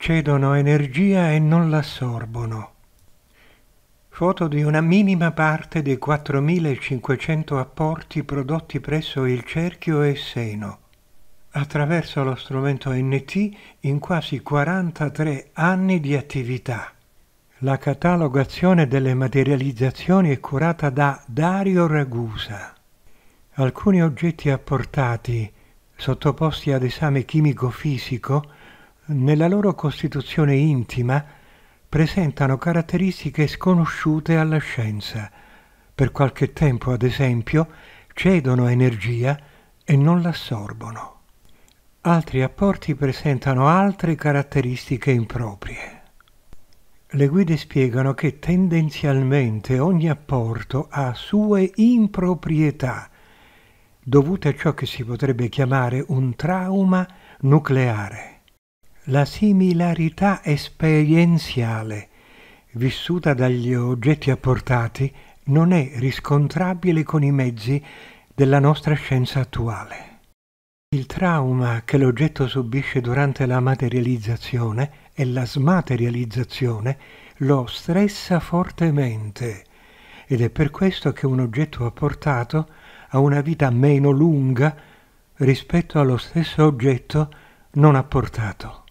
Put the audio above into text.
cedono energia e non l'assorbono. Foto di una minima parte dei 4.500 apporti prodotti presso il cerchio e seno attraverso lo strumento NT in quasi 43 anni di attività. La catalogazione delle materializzazioni è curata da Dario Ragusa. Alcuni oggetti apportati, sottoposti ad esame chimico-fisico, nella loro costituzione intima presentano caratteristiche sconosciute alla scienza. Per qualche tempo, ad esempio, cedono energia e non l'assorbono. Altri apporti presentano altre caratteristiche improprie. Le guide spiegano che tendenzialmente ogni apporto ha sue improprietà, dovute a ciò che si potrebbe chiamare un trauma nucleare. La similarità esperienziale vissuta dagli oggetti apportati non è riscontrabile con i mezzi della nostra scienza attuale. Il trauma che l'oggetto subisce durante la materializzazione e la smaterializzazione lo stressa fortemente ed è per questo che un oggetto apportato ha una vita meno lunga rispetto allo stesso oggetto non apportato.